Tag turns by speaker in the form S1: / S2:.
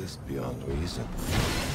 S1: exist beyond reason.